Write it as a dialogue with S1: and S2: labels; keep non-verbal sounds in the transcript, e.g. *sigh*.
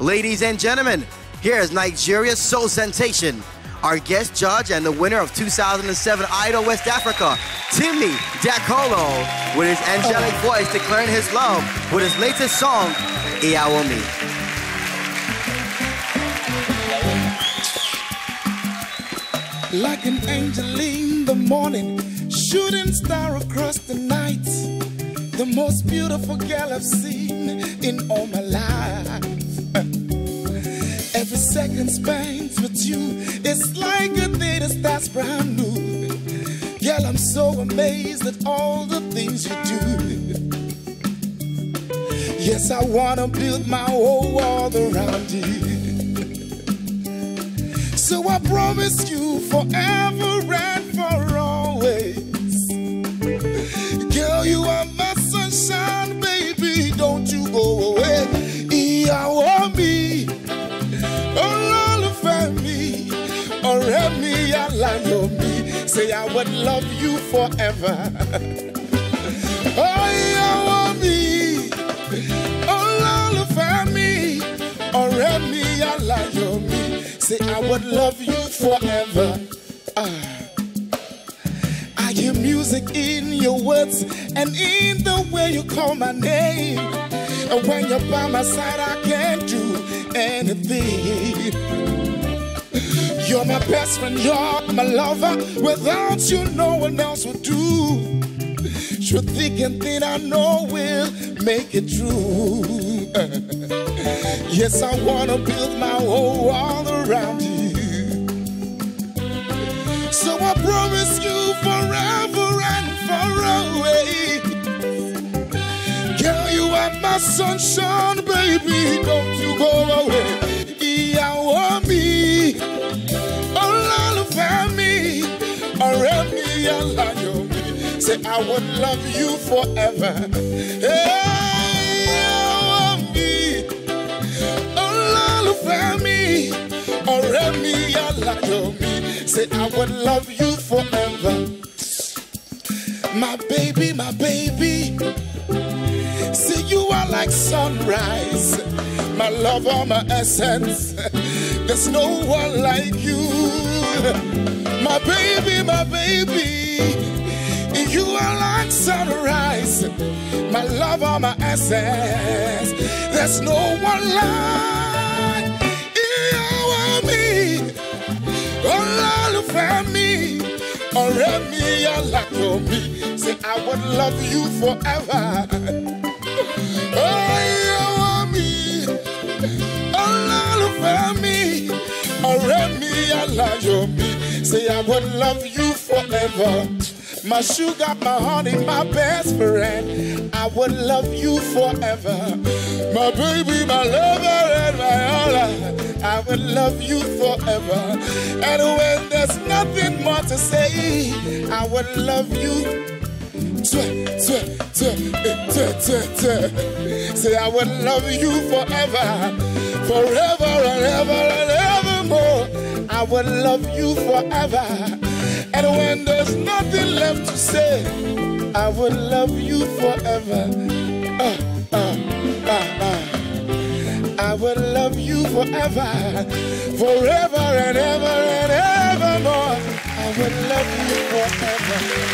S1: Ladies and gentlemen, here is Nigeria's soul sensation, our guest judge and the winner of 2007 Idol West Africa, Timi Dakolo, with his angelic voice declaring his love with his latest song, Iyawo
S2: Like an angel in the morning, shooting star across the night. The most beautiful girl I've seen in all my life. Every second spent with you It's like a day that's brand new. Girl, I'm so amazed at all the things you do. Yes, I wanna build my whole world around you. So I promise you forever ọ̀rẹ́ mi, aláyọ̀ mi. Say I would love you forever. *laughs* Oh, ìyàwó mi, olólùfẹ́ mi, ọ̀rẹ́ mi, aláyọ̀ mi. Say I would love you forever. Ah. I hear music in your words and in the way you call my name. And when you're by my side, I can't do anything. You're my best friend, you're my lover. Without you, no one else would do. Through thick and thin, I know we'll make it true. *laughs* Yes, I wanna build my whole world around you. So I promise you forever and far away. Girl, you are my sunshine, baby. Don't you go away. Aláyọ̀ mi. Say I would love you forever. Hey, oh, oh, mi, ọ̀rẹ́ mi, aláyọ̀ mi. Say I would love you forever. My baby, my baby. See you are like sunrise, my lover, my essence. There's no one like you, my baby, my baby. You are like sunrise, my lover, my essence. There's no one like you and me. Olólùfẹ́ mi, ọ̀rẹ́ mi, aláyọ̀ mi. Say I would love you forever. Ìyàwó mi, olólùfẹ́ mi, ọ̀rẹ́ mi. Say I would love you forever. My sugar, my honey, my best friend. I would love you forever. My baby, my lover, and my all. I would love you forever. And when there's nothing more to say, I would love you. Eh. Say I would love you forever, forever and ever and evermore. I would love you forever. And when there's nothing left to say, I would love you forever. Uh, uh, uh, uh. I will love you forever, forever and ever and evermore. I will love you forever.